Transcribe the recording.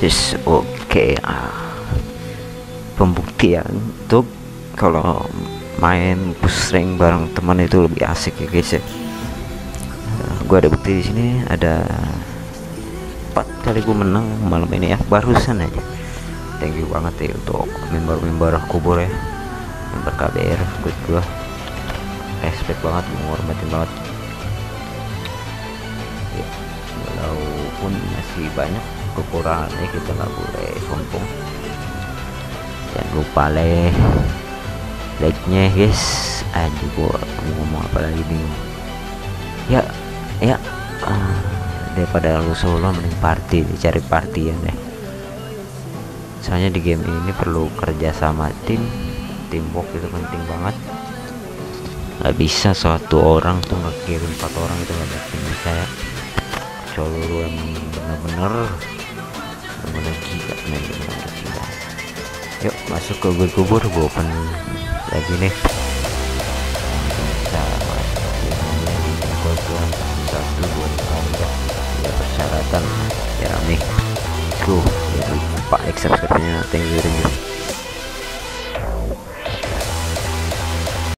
Terus oke ah, pembuktian. Untuk kalau main rank bareng teman itu lebih asik ya guys ya. Uh, gua ada bukti di sini ada empat kali gue menang malam ini ya. Barusan aja. Thank you banget ya untuk member-member kubur ya. Member KBR good gua. Respect banget menghormatin banget. Ya walaupun masih banyak kekurangannya kita nggak boleh sombong. Jangan lupa leh like nya guys. Aduh gua mau ngomong apa lagi bingung ya ya. Uh, daripada lu solo mending party cari party ya soalnya di game ini perlu kerja sama tim. Teamwork itu penting banget. Nggak bisa satu orang tuh ngekirim empat orang itu nggak bisa ya lu emang bener-bener yuk masuk ke gue kubur gue open lagi nih satu dua tiga ya persyaratan ya rame tuh ya lupa like subscribe nya thank you thank